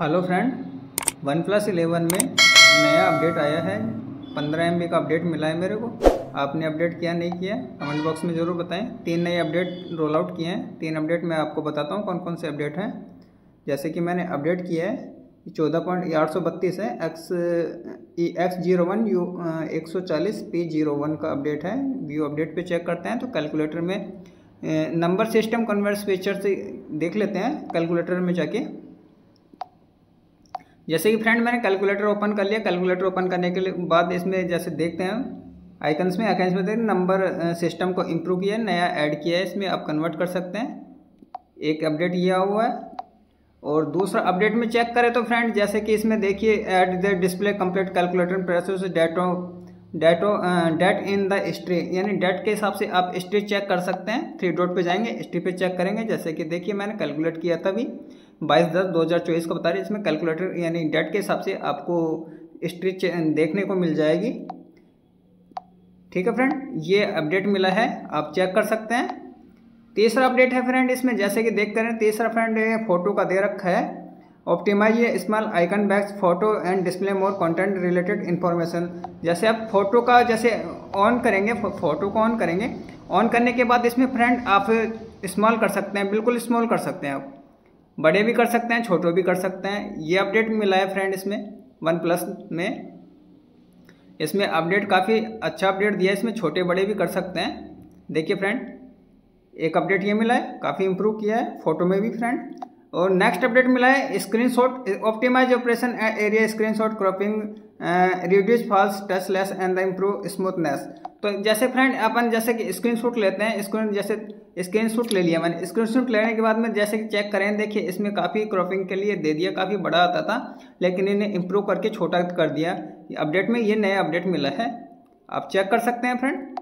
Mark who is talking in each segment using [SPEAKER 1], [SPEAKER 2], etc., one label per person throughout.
[SPEAKER 1] Hello friend one plus eleven में नया update आया है। पंद्रह एम का अपडेट मिला है मेरे को। आपने अपडेट किया नहीं किया कमेंट बॉक्स में ज़रूर बताएँ। तीन नए अपडेट रोल आउट किए हैं। तीन अपडेट मैं आपको बताता हूँ कौन कौन से अपडेट हैं। जैसे कि मैंने अपडेट किया है चौदह पॉइंट आठ सौ बत्तीस है। X E X zero one U एक सौ चालीस पी ज़ीरो वन का अपडेट है। व्यू अपडेट पे चेक करते हैं तो कैलकुलेटर में नंबर सिस्टम कन्वर्स फीचर से देख लेते हैं। कैलकुलेटर में जाके जैसे कि फ्रेंड मैंने कैलकुलेटर ओपन कर लिया। कैलकुलेटर ओपन करने के बाद इसमें जैसे देखते हैं आइकन्स में आइकन्स में देखते नंबर सिस्टम को इम्प्रूव किया है, नया ऐड किया है, इसमें आप कन्वर्ट कर सकते हैं। एक अपडेट यह हुआ है। और दूसरा अपडेट में चेक करें तो फ्रेंड जैसे कि इसमें देखिए add the display complete calculator process data data date in the history यानी डेट के हिसाब से आप हिस्ट्री चेक कर सकते हैं। थ्री डॉट पे जाएँगे हिस्ट्री पे चेक करेंगे। जैसे कि देखिए, मैंने कैलकुलेट किया था अभी। बाईस दस दो हज़ार चौबीस का बता रही इसमें कैलकुलेटर यानी डेट के हिसाब से आपको हिस्ट्री देखने को मिल जाएगी। ठीक है फ्रेंड ये अपडेट मिला है, आप चेक कर सकते हैं। तीसरा अपडेट है फ्रेंड इसमें जैसे कि देख करें तीसरा फ्रेंड फ़ोटो का दे रखा है। ऑप्टिमाइज ये small icon backs photo and display more content related information जैसे आप फ़ोटो का जैसे ऑन करेंगे फ़ोटो को ऑन करेंगे ऑन करने के बाद इसमें फ्रेंड आप स्मॉल कर सकते हैं, बिल्कुल स्मॉल कर सकते हैं आप। बड़े भी कर सकते हैं, छोटे भी कर सकते हैं। ये अपडेट मिला है फ्रेंड इसमें वन प्लस में। इसमें अपडेट काफ़ी अच्छा अपडेट दिया है, इसमें छोटे बड़े भी कर सकते हैं। देखिए फ्रेंड, एक अपडेट ये मिला है, काफ़ी इम्प्रूव किया है फ़ोटो में भी फ्रेंड। और नेक्स्ट अपडेट मिला है screenshot optimise operation area screenshot cropping reduce false touch less and the improve smoothness तो जैसे फ्रेंड अपन जैसे कि स्क्रीनशॉट लेते हैं स्क्रीन जैसे स्क्रीनशॉट ले लिया मैंने। स्क्रीनशॉट लेने के बाद में जैसे कि चेक करें, देखिए इसमें काफ़ी क्रॉपिंग के लिए दे दिया, काफ़ी बड़ा आता था, लेकिन इन्हें इम्प्रूव करके छोटा कर दिया। अपडेट में ये नया अपडेट मिला है। आप चेक कर सकते हैं फ्रेंड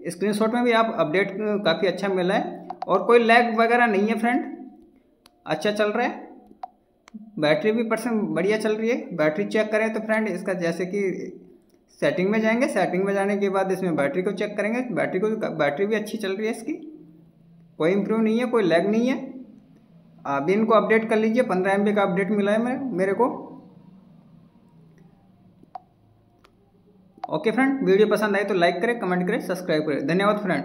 [SPEAKER 1] स्क्रीनशॉट में भी आप अपडेट काफ़ी अच्छा मिला है। और कोई लैग वगैरह नहीं है फ्रेंड अच्छा चल रहा है? बैटरी भी परसेंट बढ़िया चल रही है। बैटरी चेक करें तो फ्रेंड इसका जैसे कि सेटिंग में जाएँगे सेटिंग में जाने के बाद इसमें बैटरी को चेक करेंगे। बैटरी को, बैटरी भी अच्छी चल रही है इसकी। कोई इम्प्रूव नहीं है, कोई लैग नहीं है। अभी इनको अपडेट कर लीजिए। पंद्रह एम का अपडेट मिला है मेरे को। ओके फ्रेंड वीडियो पसंद आए तो लाइक करें कमेंट करें सब्सक्राइब करें। धन्यवाद फ्रेंड